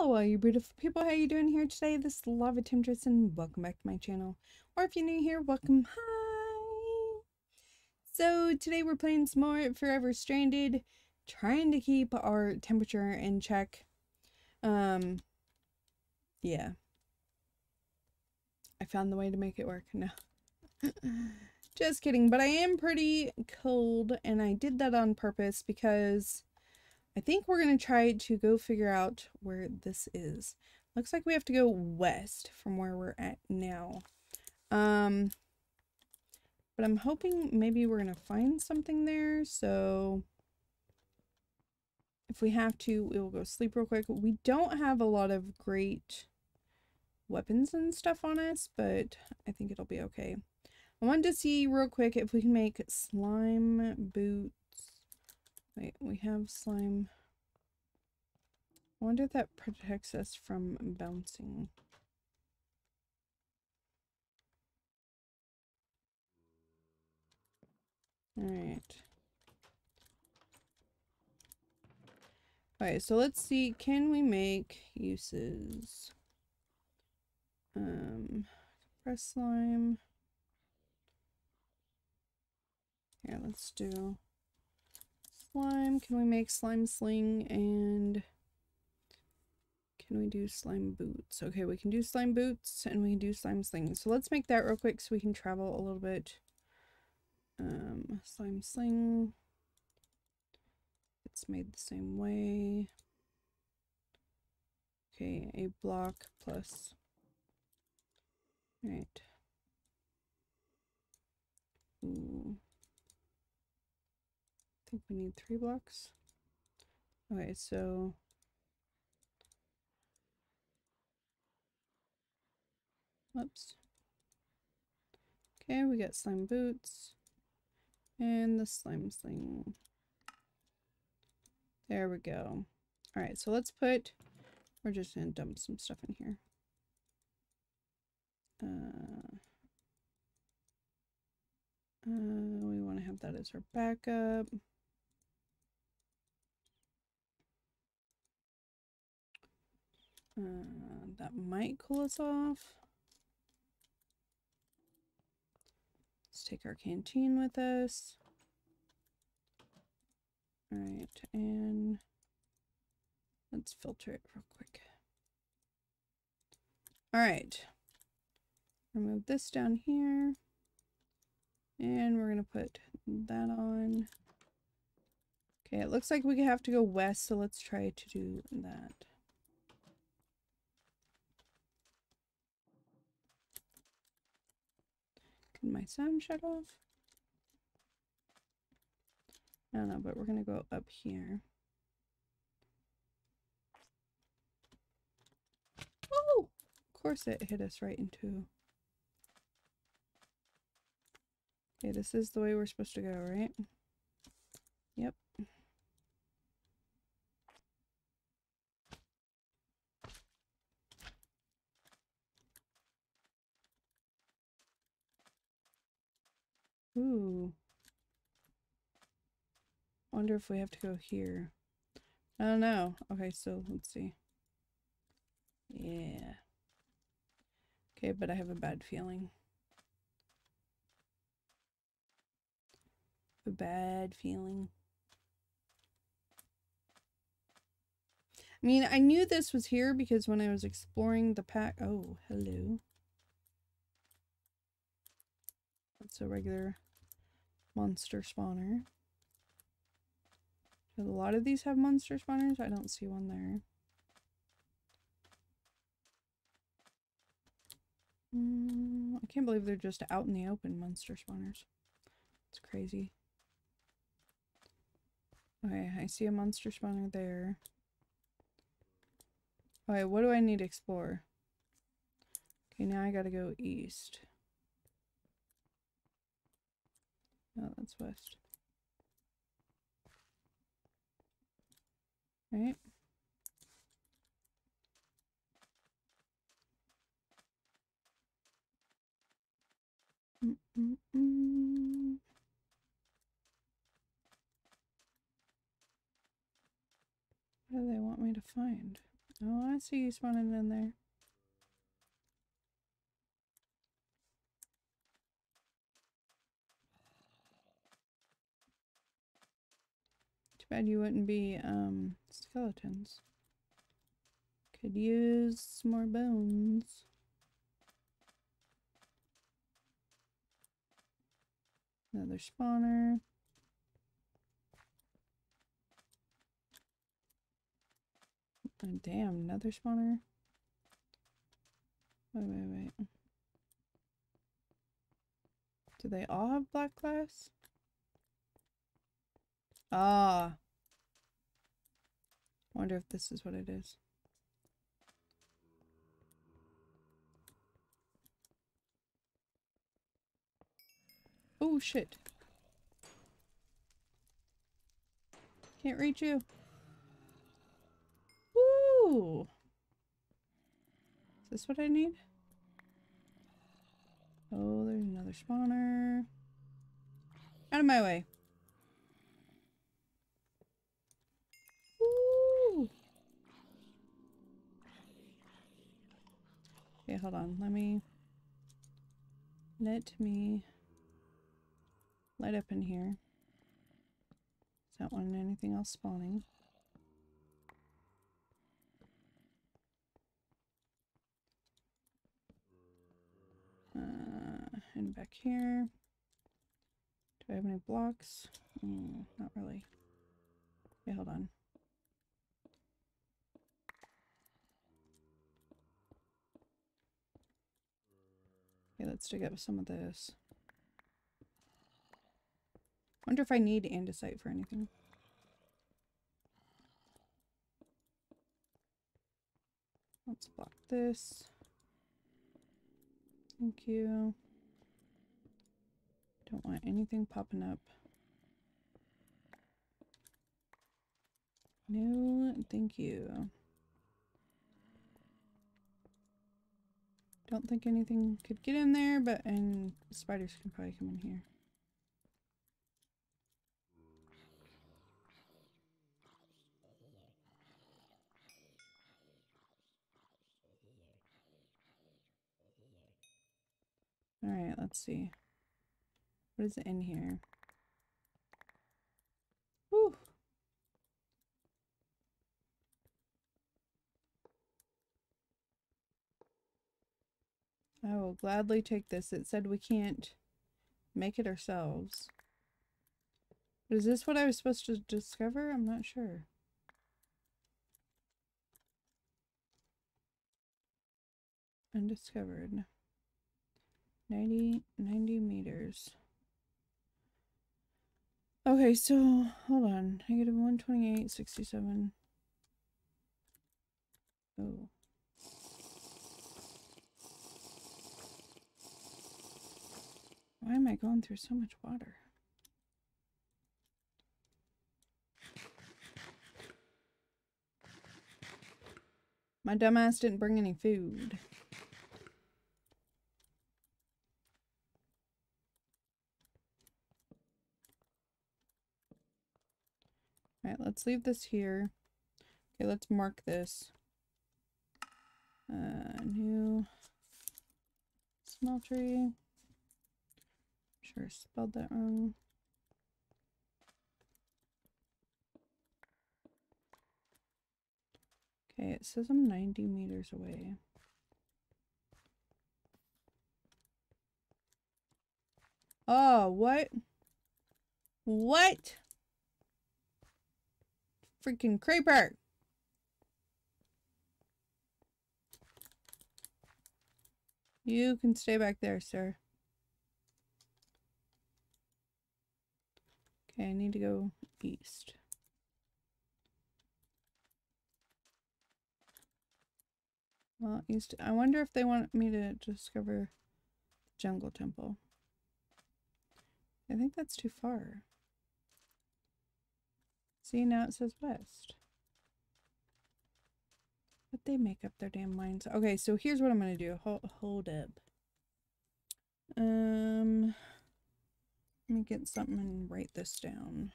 Hello all you beautiful people, how you doing here today? This is Lava Temptress and welcome back to my channel. Or if you're new here, welcome, hi! So today we're playing some more Forever Stranded, trying to keep our temperature in check. Um, yeah. I found the way to make it work, no. Just kidding, but I am pretty cold and I did that on purpose because I think we're going to try to go figure out where this is. Looks like we have to go west from where we're at now. Um, but I'm hoping maybe we're going to find something there. So if we have to, we will go sleep real quick. We don't have a lot of great weapons and stuff on us, but I think it'll be okay. I wanted to see real quick if we can make slime boots Wait, we have slime. I wonder if that protects us from bouncing. Alright. Alright, so let's see. Can we make uses? Um, press slime. Yeah, let's do slime. Can we make slime sling and can we do slime boots? Okay, we can do slime boots and we can do slime sling. So let's make that real quick so we can travel a little bit. Um, slime sling. It's made the same way. Okay, a block plus. Right. Ooh think we need three blocks. Okay, so Whoops. Okay, we got slime boots and the slime sling. There we go. All right, so let's put, we're just gonna dump some stuff in here. Uh, uh, we want to have that as our backup. Uh, that might cool us off. Let's take our canteen with us. All right, and let's filter it real quick. All right, remove this down here. And we're going to put that on. Okay, it looks like we have to go west, so let's try to do that. My sound shut off? I don't know, but we're to go up here. Oh! Of course it hit us right into... Okay, this is the way we're supposed to go, right? Yep. Ooh. Wonder if we have to go here. I don't know. Okay, so let's see. Yeah. Okay, but I have a bad feeling. A bad feeling. I mean, I knew this was here because when I was exploring the pack... Oh, hello. That's a regular monster spawner. Do a lot of these have monster spawners? I don't see one there. Mm, I can't believe they're just out in the open monster spawners. It's crazy. Okay, I see a monster spawner there. Okay, what do I need to explore? Okay, now I gotta go east. Oh, that's west. Right. What do they want me to find? Oh, I see you spawning in there. Bad you wouldn't be um skeletons. Could use more bones. Another spawner. Oh, damn, another spawner. Wait, wait, wait. Do they all have black glass? Ah. Wonder if this is what it is. Oh shit. Can't reach you. Woo! Is this what I need? Oh, there's another spawner. Out of my way. Woo! Okay, hold on. Let me... Let me light up in here. that one anything else spawning? Uh, and back here. Do I have any blocks? Mm, not really. Okay, hold on. Okay, let's dig up some of this. Wonder if I need andesite for anything. Let's block this. Thank you. Don't want anything popping up. No, thank you. Don't think anything could get in there, but and spiders can probably come in here. Alright, let's see. What is in here? I will gladly take this. It said we can't make it ourselves. But is this what I was supposed to discover? I'm not sure. Undiscovered. 90, 90 meters. Okay, so hold on. Negative 128, 67. Oh. Why am I going through so much water? My dumbass didn't bring any food. Alright, let's leave this here. Okay, let's mark this. Uh, new smeltery. Sure, spelled that wrong. Okay, it says I'm 90 meters away. Oh, what? What? Freaking creeper! You can stay back there, sir. Okay, I need to go east. Well, east. I wonder if they want me to discover Jungle Temple. I think that's too far. See, now it says west. But they make up their damn minds. Okay, so here's what I'm going to do. Hold, hold up. Um, let me get something and write this down.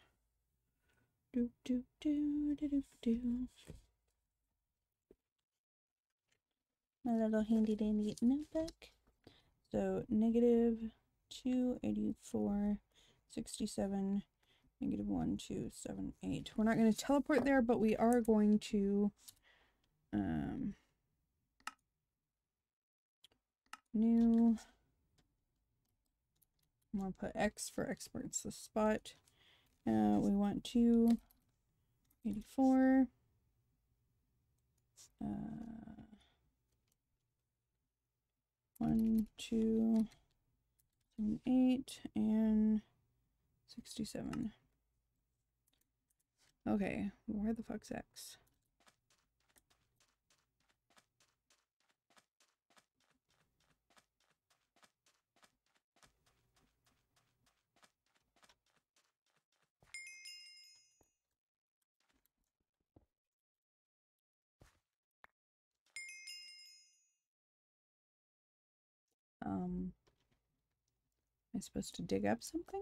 Do, do, do, do, do, do. my little handy dandy notebook. So negative 284, 67, negative 1, 2, 7, 8. We're not going to teleport there, but we are going to um, new I'm going to put X for experts the spot. Uh, we want to 84. Uh, one, two, seven, eight, and 67. Okay, where the fuck's X? Um, am I supposed to dig up something?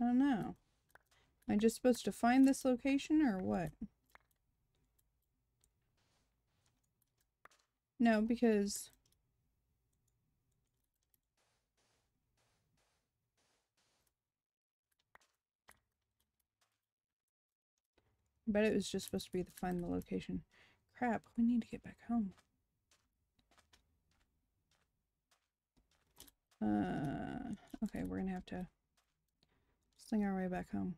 I don't know. Am I just supposed to find this location or what? No, because But it was just supposed to be to find the location. Crap, we need to get back home. Uh, okay, we're gonna have to sling our way back home.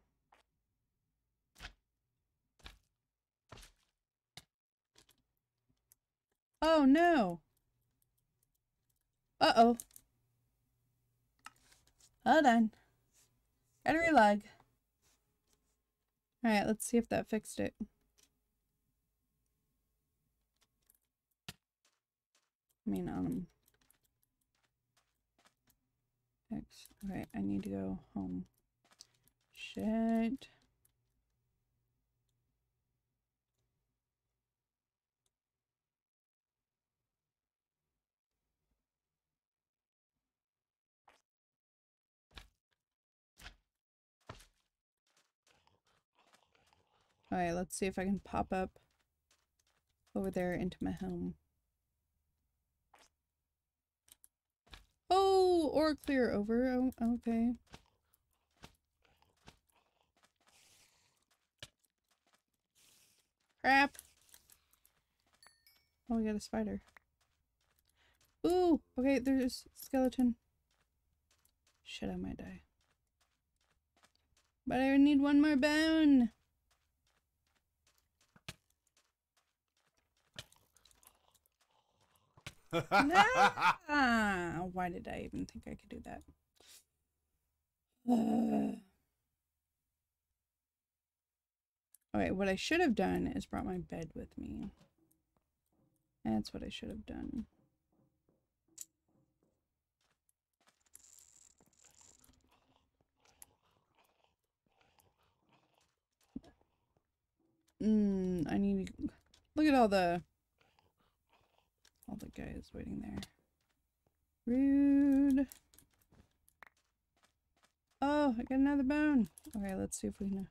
Oh no! Uh-oh. Hold on. Gotta relog. Alright, let's see if that fixed it. I mean, um... X. Okay, I need to go home. Shit. Alright, let's see if I can pop up over there into my home. Oh, or clear over. Oh, okay. Crap. Oh, we got a spider. Ooh, okay, there's skeleton. Shit, I might die. But I need one more bone. Nah! Why did I even think I could do that? Uh. What I should have done is brought my bed with me. That's what I should have done. Mm, I need to look at all the all the guys waiting there. Rude. Oh, I got another bone. Okay, let's see if we can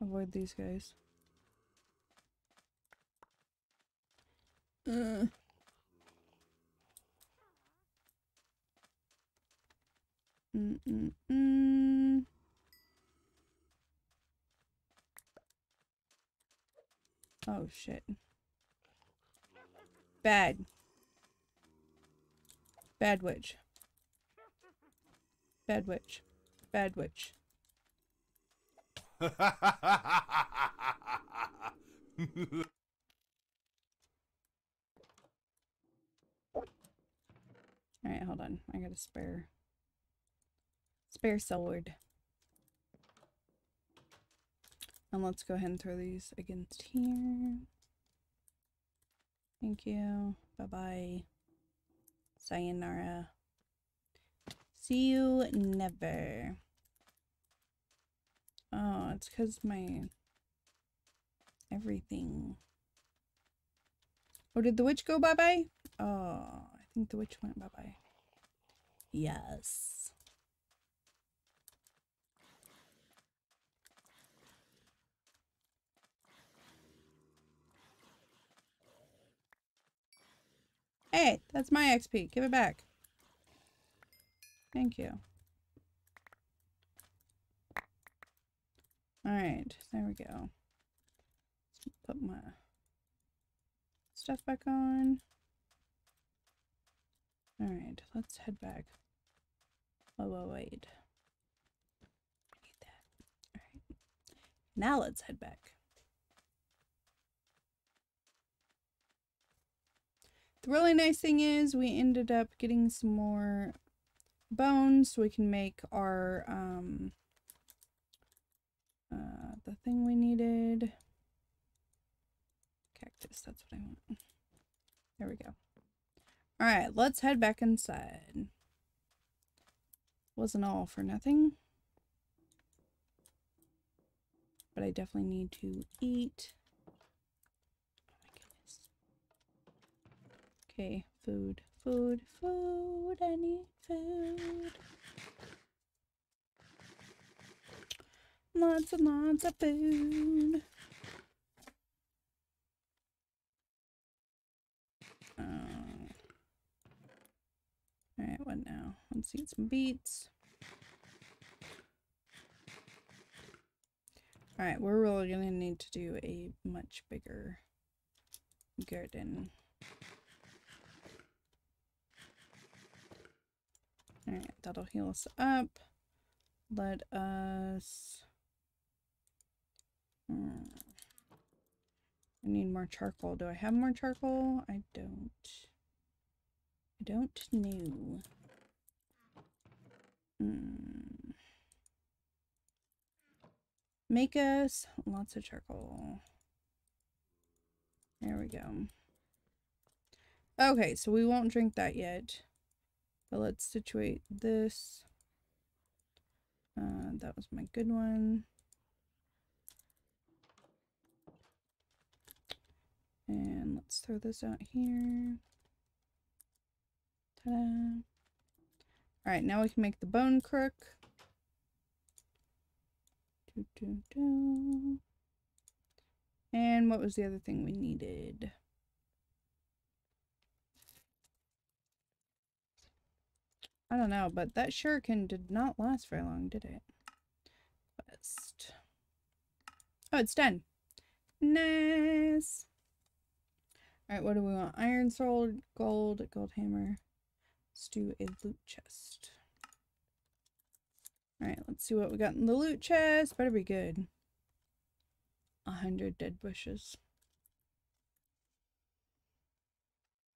avoid these guys. Uh. Mm -mm -mm. Oh shit. Bad. Bad witch. Bad witch. Bad witch. Alright, hold on. I got a spare. Spare sword. And let's go ahead and throw these against here. Thank you. Bye-bye. Sayonara. See you never. Oh, it's because my everything. Oh, did the witch go bye-bye? Oh, I think the witch went bye-bye. Yes. Hey, that's my XP. Give it back. Thank you. Alright, there we go. Put my stuff back on. Alright, let's head back. Oh, whoa, wait. need that. Alright. Now let's head back. The really nice thing is we ended up getting some more bones so we can make our um uh the thing we needed. Cactus that's what i want. There we go. All right let's head back inside. Wasn't all for nothing. But i definitely need to eat Okay, food, food, food. I need food. Lots and lots of food. Uh, Alright, what now? Let's eat some beets. Alright, we're really going to need to do a much bigger garden. Alright, that'll heal us up. Let us... Hmm. I need more charcoal. Do I have more charcoal? I don't. I don't know. Hmm. Make us lots of charcoal. There we go. Okay, so we won't drink that yet. But let's situate this. Uh, that was my good one. And let's throw this out here. Ta-da. Alright, now we can make the bone crook. Doo -doo -doo. And what was the other thing we needed? I don't know, but that shuriken did not last very long, did it? Quest. Oh, it's done. Nice. Alright, what do we want? Iron sword, gold, gold hammer. Let's do a loot chest. Alright, let's see what we got in the loot chest. Better be good. A hundred dead bushes.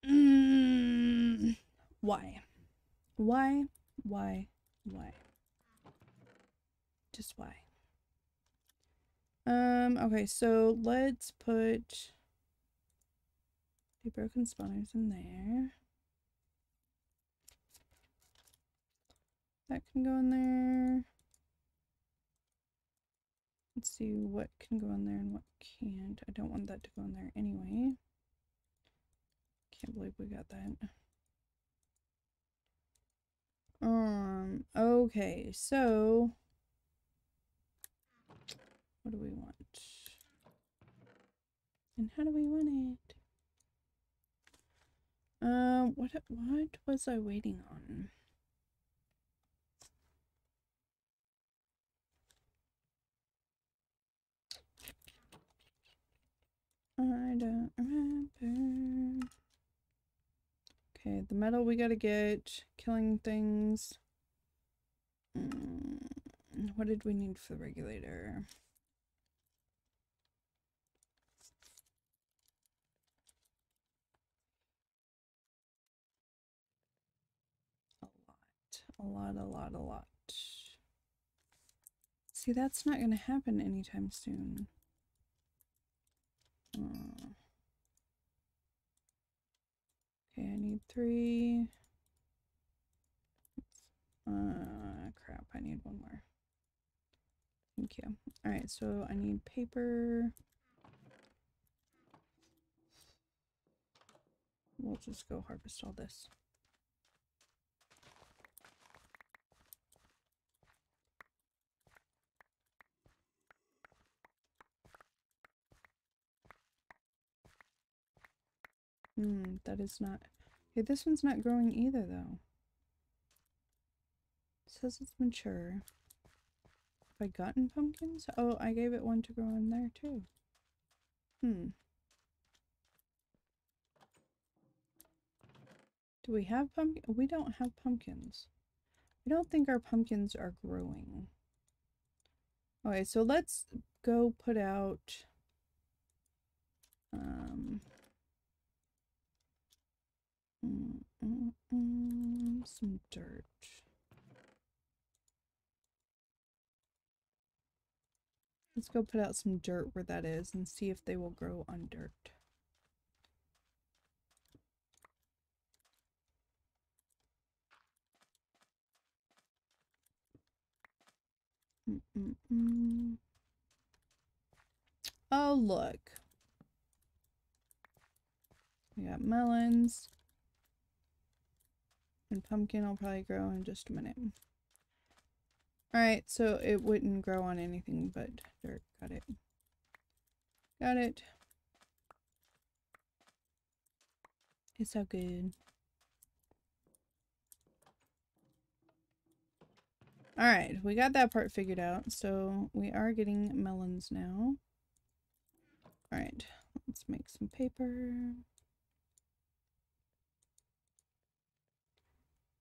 Mm, why? Why? Why? Why? Just why? Um, okay, so let's put the broken spawners in there. That can go in there. Let's see what can go in there and what can't. I don't want that to go in there anyway. Can't believe we got that. Um, okay, so what do we want? And how do we want it? Um, what what was I waiting on? I don't remember. Okay, the metal we gotta get, killing things. Mm, what did we need for the regulator? A lot, a lot, a lot, a lot. See, that's not gonna happen anytime soon. Uh. Okay, I need three. Uh, crap, I need one more. Thank you. Alright, so I need paper. We'll just go harvest all this. Hmm, that is not... Okay, this one's not growing either, though. It says it's mature. Have I gotten pumpkins? Oh, I gave it one to grow in there, too. Hmm. Do we have pumpkin? We don't have pumpkins. I don't think our pumpkins are growing. Okay, so let's go put out um mm, mm, mm, some dirt. Let's go put out some dirt where that is and see if they will grow on dirt. Oh, look. We got melons. And pumpkin will probably grow in just a minute. Alright, so it wouldn't grow on anything but dirt. Got it. Got it. It's so good. Alright, we got that part figured out. So we are getting melons now. Alright, let's make some paper.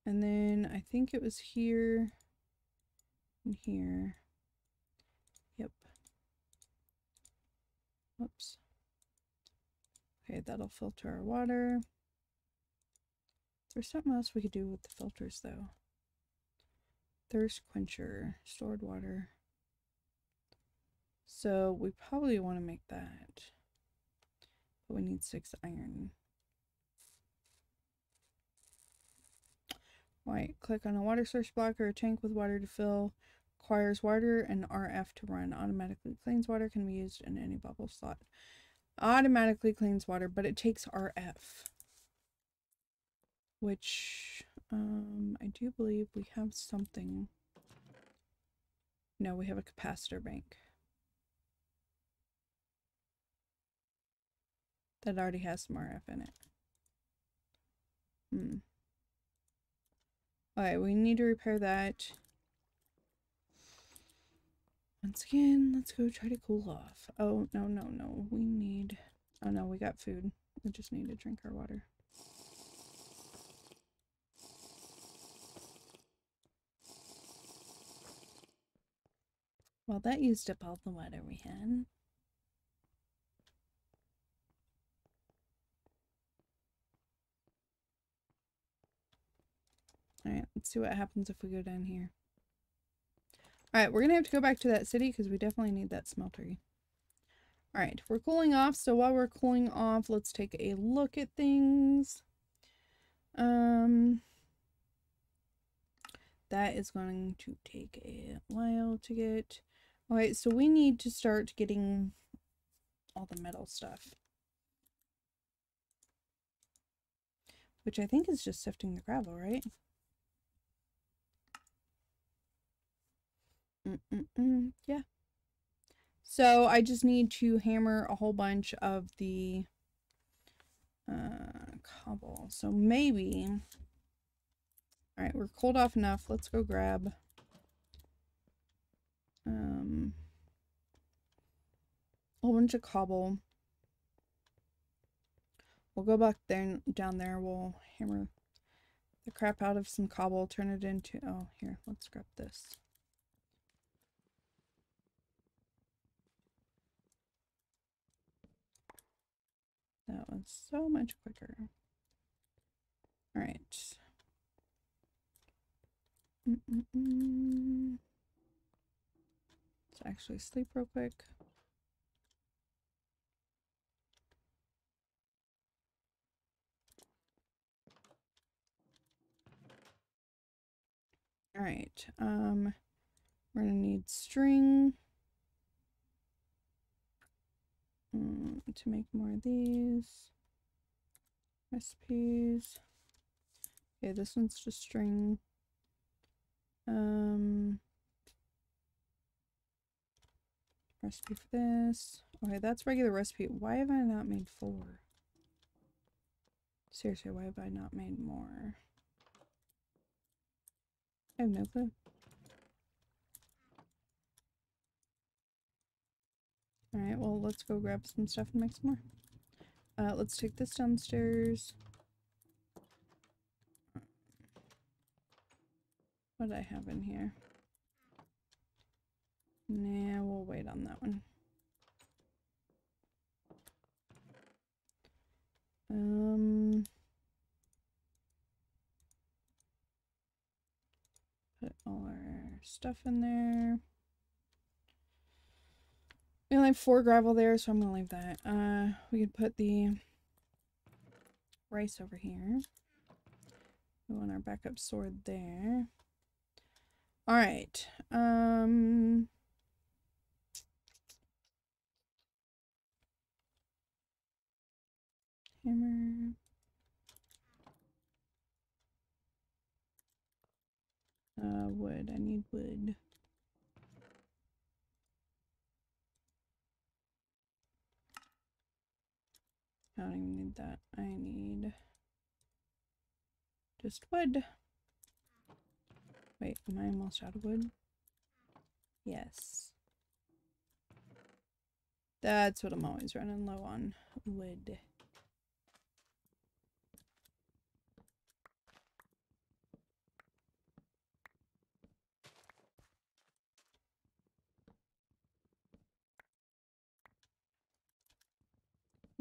And then I think it was here and here. Yep. Whoops. Okay, that'll filter our water. There's something else we could do with the filters though. Thirst quencher, stored water. So we probably want to make that. But we need six iron. White. Click on a water source block or a tank with water to fill. Requires water and RF to run. Automatically cleans water. Can be used in any bauble slot. Automatically cleans water, but it takes RF. Which um, I do believe we have something. No, we have a capacitor bank. That already has some RF in it. Hmm. Alright, we need to repair that. Once again, let's go try to cool off. Oh, no, no, no. We need... Oh, no, we got food. We just need to drink our water. Well, that used up all the water we had. Alright, let's see what happens if we go down here. Alright, we're going to have to go back to that city because we definitely need that smeltery. Alright, we're cooling off. So while we're cooling off, let's take a look at things. Um, that is going to take a while to get. Alright, so we need to start getting all the metal stuff. Which I think is just sifting the gravel, right? Mm -mm -mm. Yeah. So I just need to hammer a whole bunch of the uh, cobble. So maybe... Alright, we're cold off enough. Let's go grab... Um, a whole bunch of cobble. We'll go back there down there. We'll hammer the crap out of some cobble, turn it into... Oh, here, let's grab this. That was so much quicker. All right. Mm -mm -mm. Let's actually sleep real quick. All right. Um, we're gonna need string. Mm, to make more of these recipes. Okay, this one's just string. Um, recipe for this. Okay, that's regular recipe. Why have I not made four? Seriously, why have I not made more? I have no clue. Alright, well, let's go grab some stuff and make some more. Uh, let's take this downstairs. What do I have in here? Nah, we'll wait on that one. Um, put all our stuff in there. We only have four gravel there, so I'm gonna leave that. Uh, we could put the rice over here. We want our backup sword there. All right. Um. Hammer. Uh, wood. I need wood. I don't even need that. I need just wood. Wait, am I almost out of wood? Yes. That's what I'm always running low on. Wood.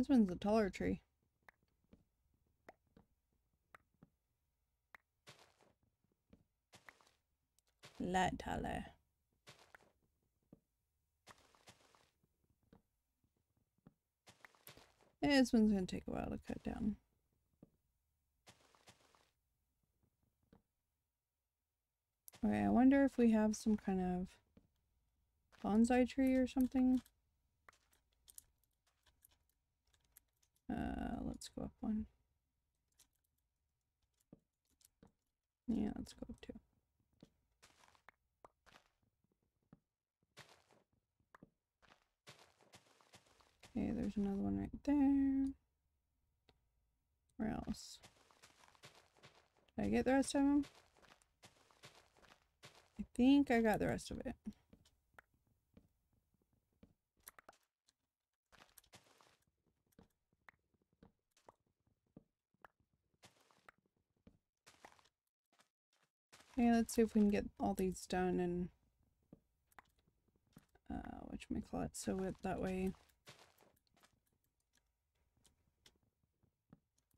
This one's a taller tree. Lot taller. This one's gonna take a while to cut down. Okay, I wonder if we have some kind of bonsai tree or something. Uh, let's go up one. Yeah, let's go up two. Okay, there's another one right there. Where else? Did I get the rest of them? I think I got the rest of it. Okay, let's see if we can get all these done and uh, which may call it so it that way.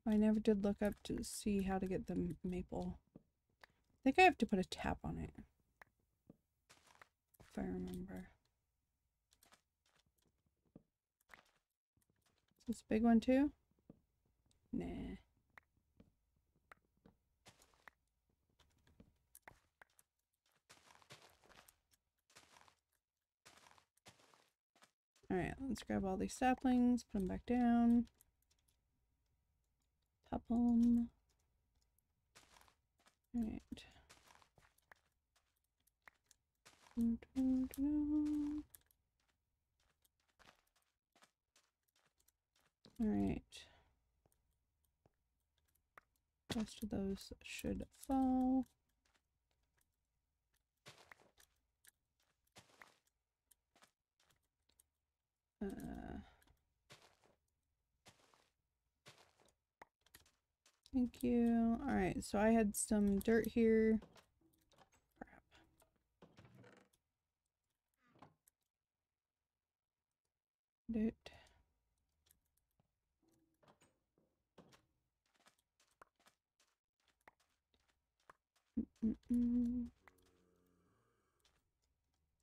I never did look up to see how to get the maple. I think I have to put a tap on it. If I remember. Is this big one too? Nah. Alright, let's grab all these saplings, put them back down. Top them. Alright. Alright. Rest of those should fall. Uh, thank you. All right, so I had some dirt here. Crap. Dirt. Mm -mm.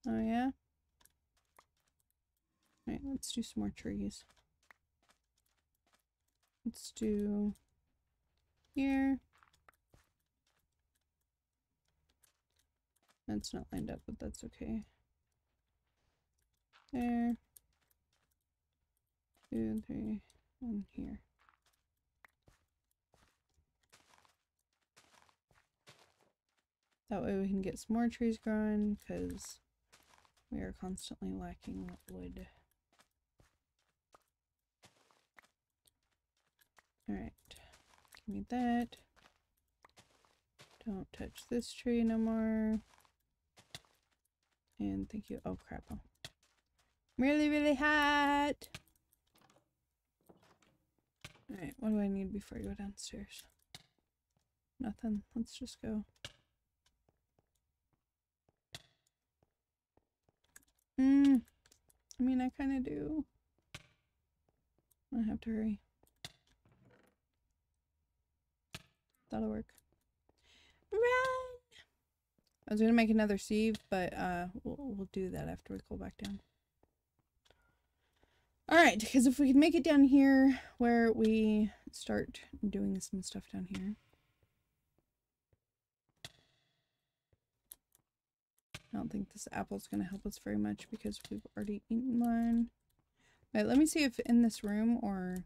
Oh yeah? Let's do some more trees. Let's do here. That's not lined up, but that's okay. There. Two, three, and here. That way we can get some more trees growing, because we are constantly lacking wood. Alright. give me that. Don't touch this tree no more. And thank you. Oh crap. Oh. Really, really hot. Alright, what do I need before I go downstairs? Nothing. Let's just go. Hmm. I mean, I kind of do. I have to hurry. That'll work. Run! I was gonna make another sieve, but uh, we'll, we'll do that after we go back down. Alright, because if we can make it down here where we start doing some stuff down here. I don't think this apple's going to help us very much because we've already eaten one. Alright, let me see if in this room or...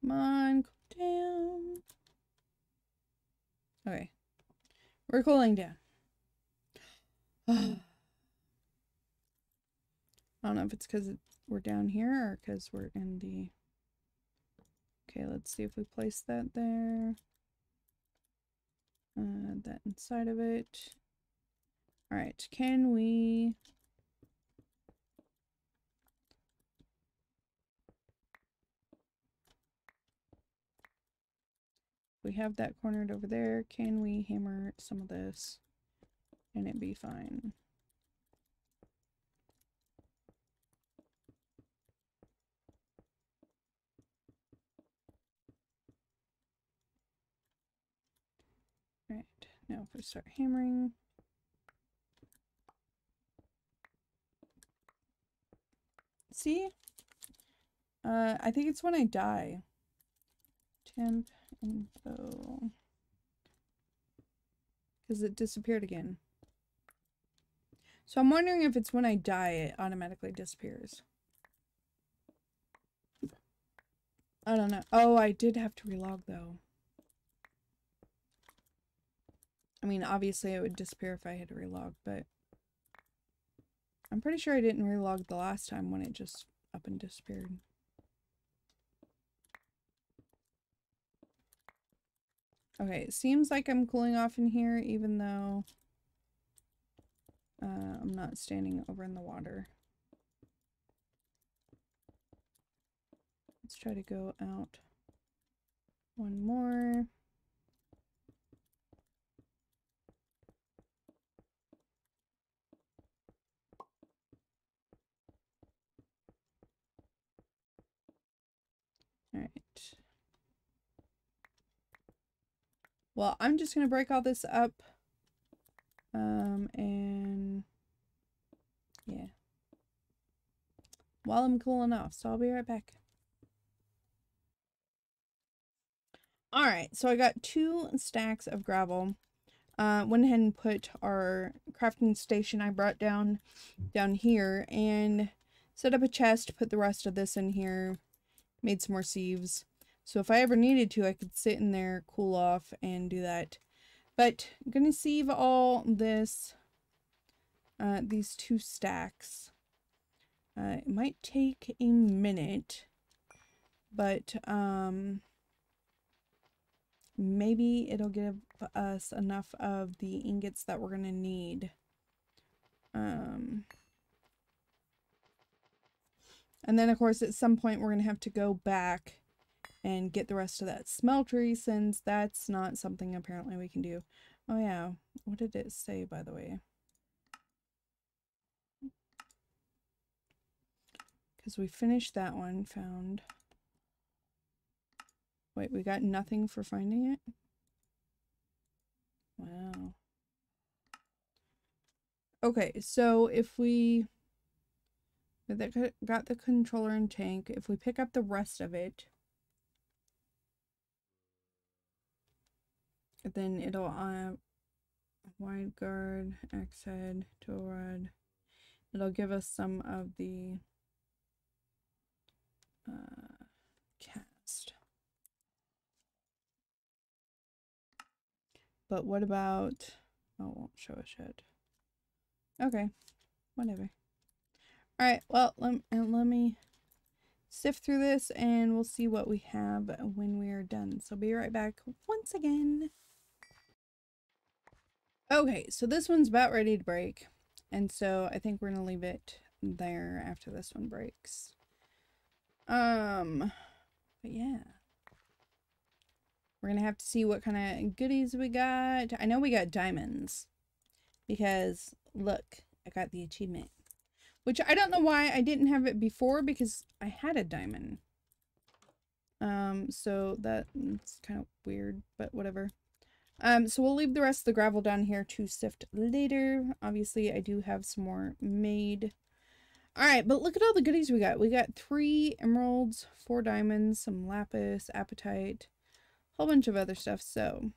Come on, cool down. Okay. We're cooling down. I don't know if it's because we're down here or because we're in the... Okay, let's see if we place that there. Uh, that inside of it. Alright, can we... We have that cornered over there. Can we hammer some of this and it be fine? Right, now if we start hammering. See? Uh, I think it's when I die. Temp info. Because it disappeared again. So I'm wondering if it's when I die it automatically disappears. I don't know. Oh, I did have to relog though. I mean, obviously it would disappear if I had to relog, but I'm pretty sure I didn't relog the last time when it just up and disappeared. Okay, it seems like I'm cooling off in here even though uh, I'm not standing over in the water. Let's try to go out one more. All right. Well, I'm just going to break all this up. Um, and yeah. While I'm cooling off, so I'll be right back. Alright, so I got two stacks of gravel. Uh, went ahead and put our crafting station I brought down down here and set up a chest, put the rest of this in here, made some more sieves. So if I ever needed to, I could sit in there, cool off, and do that. But I'm going to sieve all this, uh, these two stacks. Uh, it might take a minute, but um, maybe it'll give us enough of the ingots that we're going to need. Um, and then, of course, at some point, we're going to have to go back and get the rest of that smeltery since that's not something apparently we can do. Oh yeah, what did it say by the way? Because we finished that one, found... Wait, we got nothing for finding it? Wow. Okay, so if we got the controller and tank, if we pick up the rest of it, then it'll uh, wide guard, axe head, tool rod. It'll give us some of the uh, cast. But what about, oh, it won't show us yet. Okay, whatever. Alright, well, let, and let me sift through this and we'll see what we have when we are done. So be right back once again. Okay, so this one's about ready to break. And so I think we're going to leave it there after this one breaks. Um, but yeah. We're going to have to see what kind of goodies we got. I know we got diamonds. Because, look, I got the achievement. Which I don't know why I didn't have it before because I had a diamond. Um, so that's kind of weird, but whatever. Um, so we'll leave the rest of the gravel down here to sift later. Obviously, I do have some more made. Alright, but look at all the goodies we got. We got three emeralds, four diamonds, some lapis, apatite, a whole bunch of other stuff. So,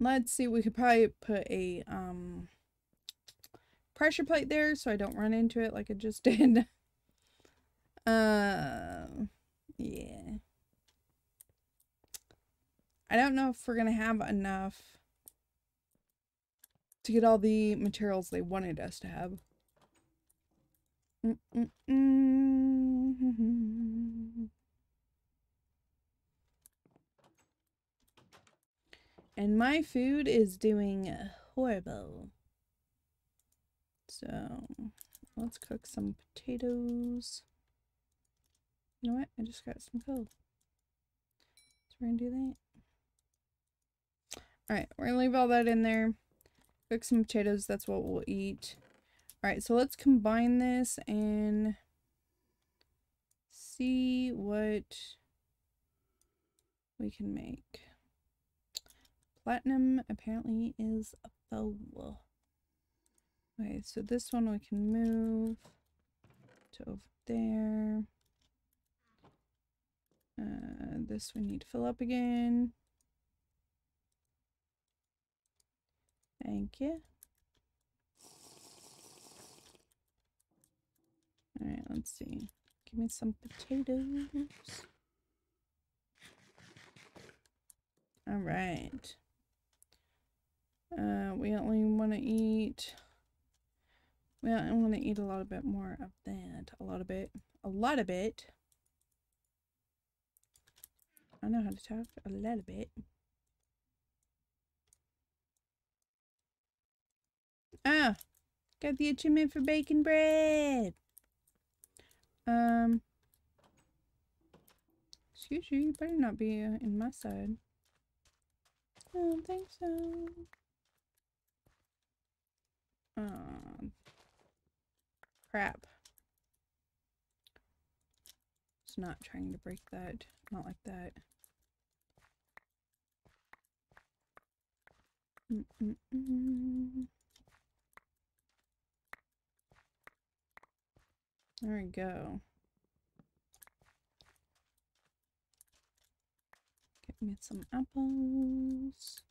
let's see. We could probably put a um, pressure plate there so I don't run into it like I just did. uh, yeah. I don't know if we're going to have enough to get all the materials they wanted us to have. And my food is doing horrible. So let's cook some potatoes. You know what? I just got some coal. So we're to do that. Alright, we're gonna leave all that in there. Cook some potatoes, that's what we'll eat. Alright, so let's combine this and see what we can make. Platinum apparently is a bow. Okay, so this one we can move to over there. Uh, this we need to fill up again. Thank you. Alright, let's see. Give me some potatoes. Alright. Uh, we only want to eat... We only want to eat a lot bit more of that. A lot of bit. A lot of bit. I know how to talk. A little bit. Ah, got the achievement for baking bread. Um, excuse you, you better not be uh, in my side. I don't think so. Uh, crap. It's not trying to break that. Not like that. Mm -mm -mm. There we go. Get me some apples.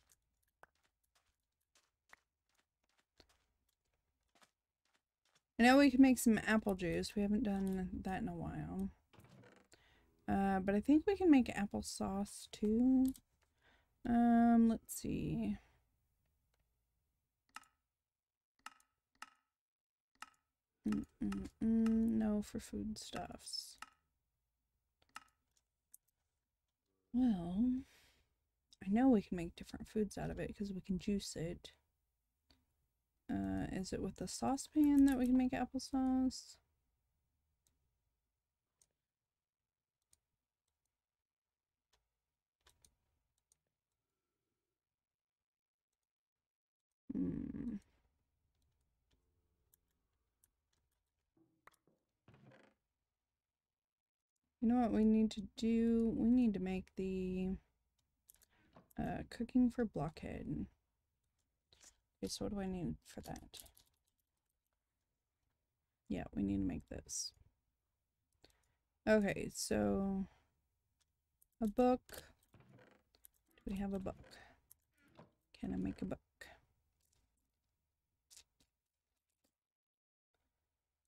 I know we can make some apple juice. We haven't done that in a while. Uh, but I think we can make applesauce too. Um, let's see. Mm -mm -mm, no for foodstuffs. Well, I know we can make different foods out of it because we can juice it. Uh, is it with the saucepan that we can make applesauce? Hmm. You know what we need to do? We need to make the uh, cooking for blockhead. Okay, so what do I need for that? Yeah, we need to make this. Okay, so a book. Do we have a book? Can I make a book?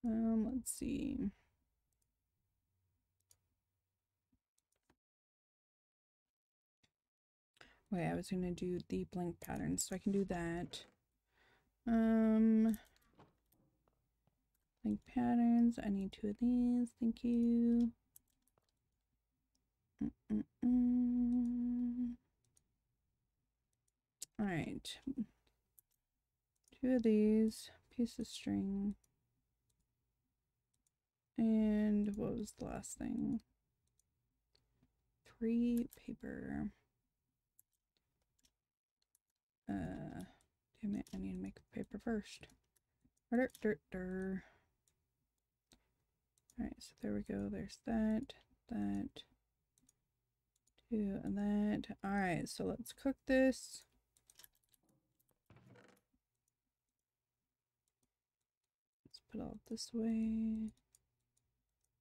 Um, let's see. Wait, I was going to do the blank patterns, so I can do that. Um, blank patterns. I need two of these. Thank you. Mm -mm -mm. All right. Two of these. Piece of string. And what was the last thing? Three paper. Uh, damn it, I need to make paper first. Dirt, dirt, dirt. Alright, so there we go. There's that, that, two, and that. Alright, so let's cook this. Let's put all this way.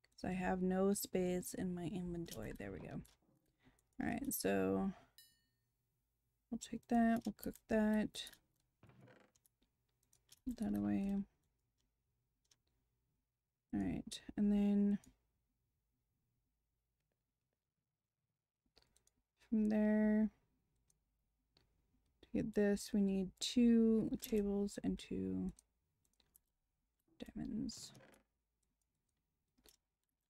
Because I have no space in my inventory. There we go. Alright, so we'll take that, we'll cook that. Put that away. Alright, and then from there to get this we need two tables and two diamonds.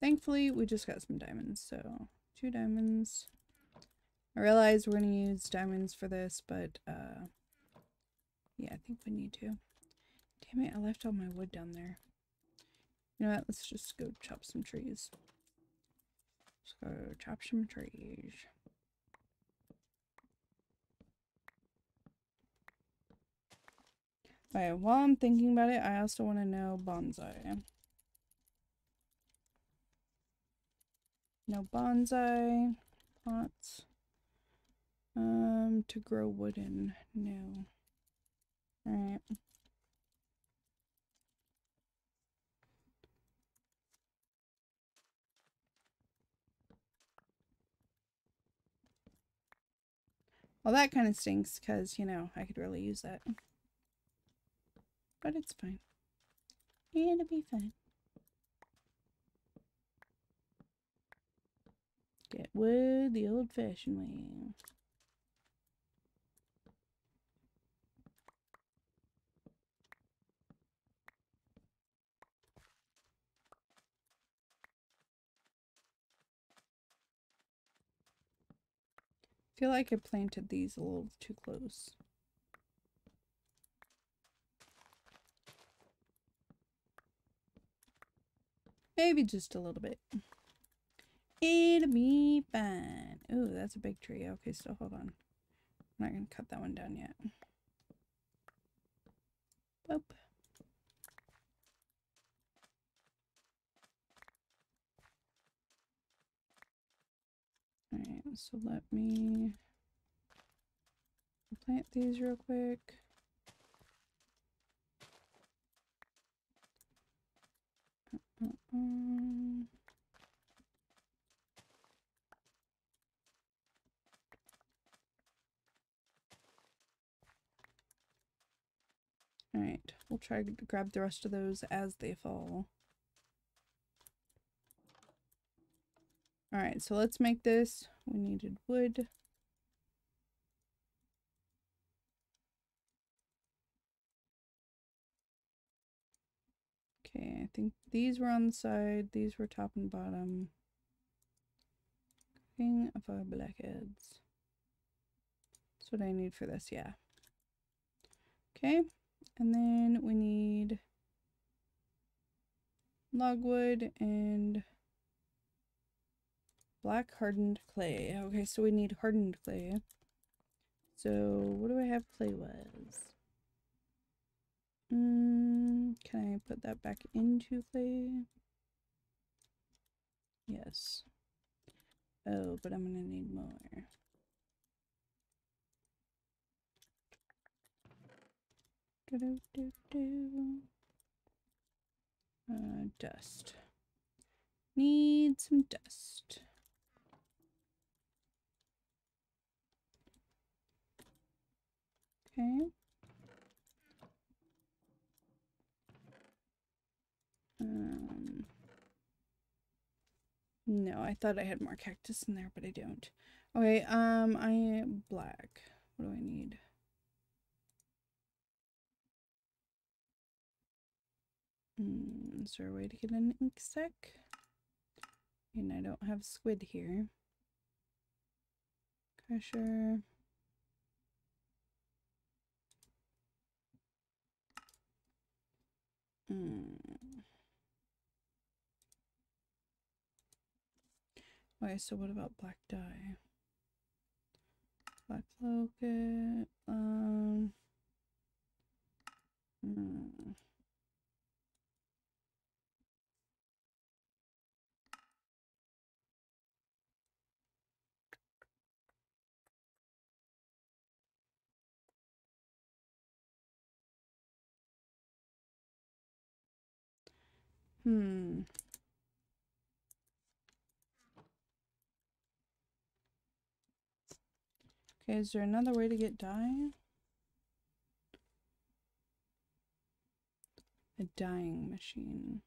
Thankfully we just got some diamonds, so two diamonds. I realize we're going to use diamonds for this, but uh, yeah, I think we need to. Damn it, I left all my wood down there. You know what, let's just go chop some trees. Let's go chop some trees. Alright, while I'm thinking about it, I also want to know bonsai. No bonsai pots. Um, to grow wooden. No. Alright. Well, that kind of stinks because, you know, I could really use that. But it's fine. It'll be fine. Get wood the old-fashioned way. Feel like I planted these a little too close. Maybe just a little bit. It'll be fine. Oh, that's a big tree. Okay, so hold on. I'm not going to cut that one down yet. Boop. Alright, so let me plant these real quick. Alright, we'll try to grab the rest of those as they fall. Alright, so let's make this. We needed wood. Okay, I think these were on the side. These were top and bottom. King of our blackheads. That's what I need for this, yeah. Okay, and then we need logwood and Black hardened clay. Okay, so we need hardened clay. So what do I have clay was? Mm, can I put that back into clay? Yes. Oh, but I'm gonna need more. Do -do -do -do. Uh, dust. Need some dust. Okay. Um, no, I thought I had more cactus in there, but I don't. Okay, um, I black. What do I need? Mm, is there a way to get an ink sac? And I don't have squid here. Pressure. Mm. Okay, so what about black dye? Black locket, um... Hmm. Hmm. Okay, is there another way to get dye? A dyeing machine.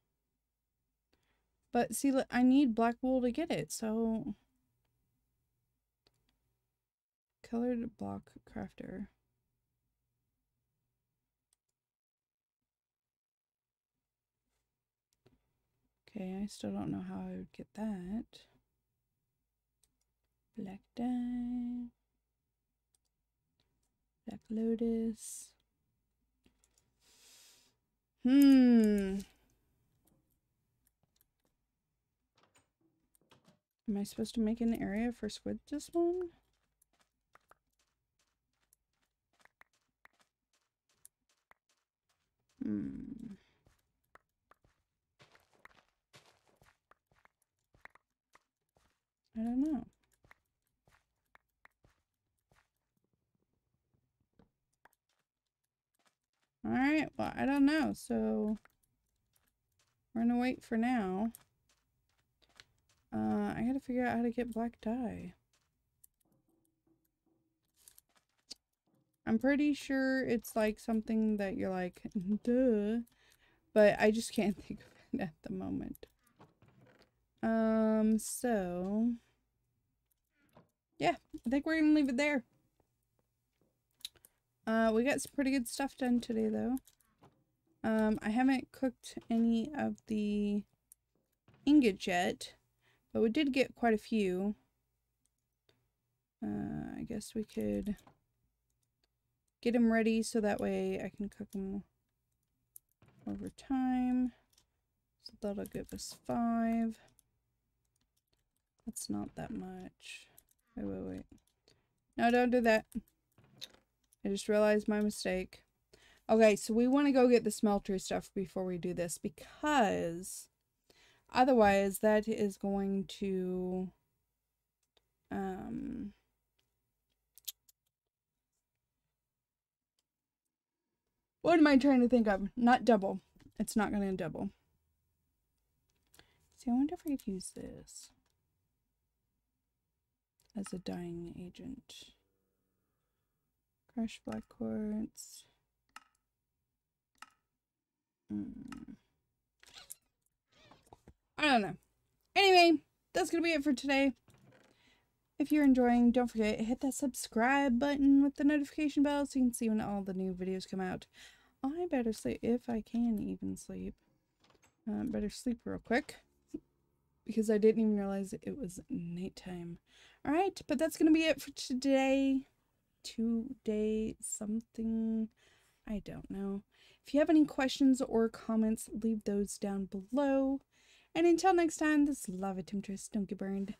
But see, I need black wool to get it, so... Colored block crafter. Okay, I still don't know how I would get that. Black dye. Black lotus. Hmm. Am I supposed to make an area for squid this one? Hmm. I don't know. Alright, well, I don't know, so we're gonna wait for now. Uh, I gotta figure out how to get black dye. I'm pretty sure it's like something that you're like, duh, but I just can't think of it at the moment. Um, so, yeah, I think we're gonna leave it there. Uh, we got some pretty good stuff done today, though. Um, I haven't cooked any of the ingots yet, but we did get quite a few. Uh, I guess we could get them ready so that way I can cook them over time. So that'll give us five. That's not that much. Wait, wait, wait. No, don't do that. I just realized my mistake. Okay, so we want to go get the smeltery stuff before we do this because otherwise that is going to um What am I trying to think of? Not double. It's not going to double. See, I wonder if I could use this as a dyeing agent. Crushed black quartz. Mm. I don't know. Anyway, that's going to be it for today. If you're enjoying, don't forget, hit that subscribe button with the notification bell so you can see when all the new videos come out. I better sleep, if I can even sleep. Uh, better sleep real quick. Because I didn't even realize it was nighttime. Alright, but that's going to be it for today today something. I don't know. If you have any questions or comments, leave those down below. And until next time, this is Lava Temptress. Don't get burned.